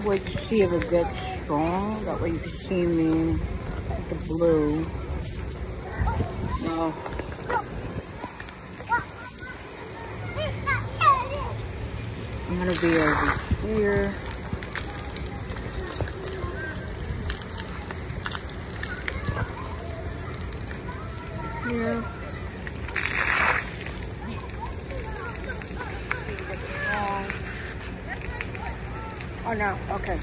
to see if it gets strong. That way you can see me with the blue. No. I'm gonna be over here. Here. Oh no, okay.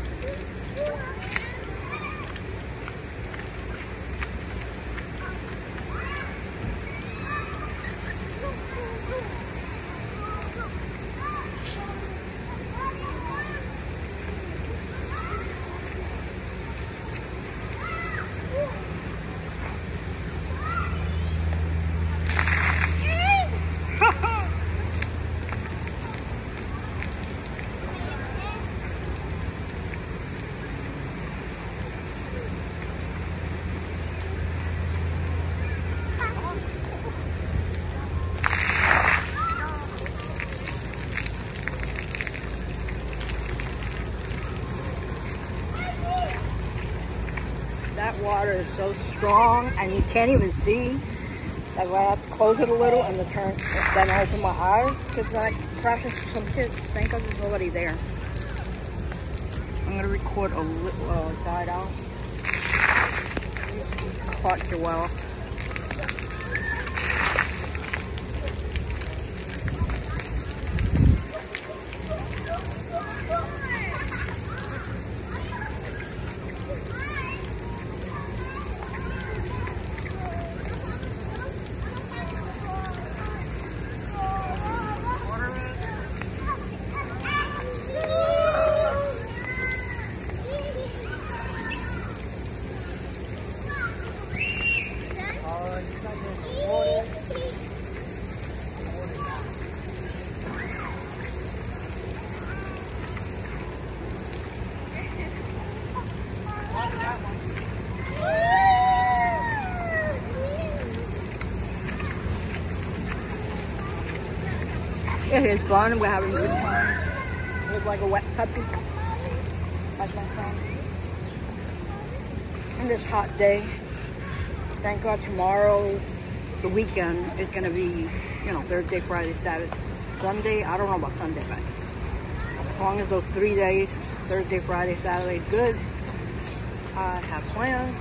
Water is so strong and you can't even see. That's why I have to close it a little and then turn, then I open my eyes because I into some kids. Thank God there's nobody there. I'm gonna record a little uh, died out. Caught you well. It is fun. We're having a good time. It's like a wet puppy. Like my son. And this hot day. Thank God tomorrow, the weekend, is going to be, you know, Thursday, Friday, Saturday, Sunday. I don't know about Sunday, but as long as those three days, Thursday, Friday, Saturday, good. I have plans.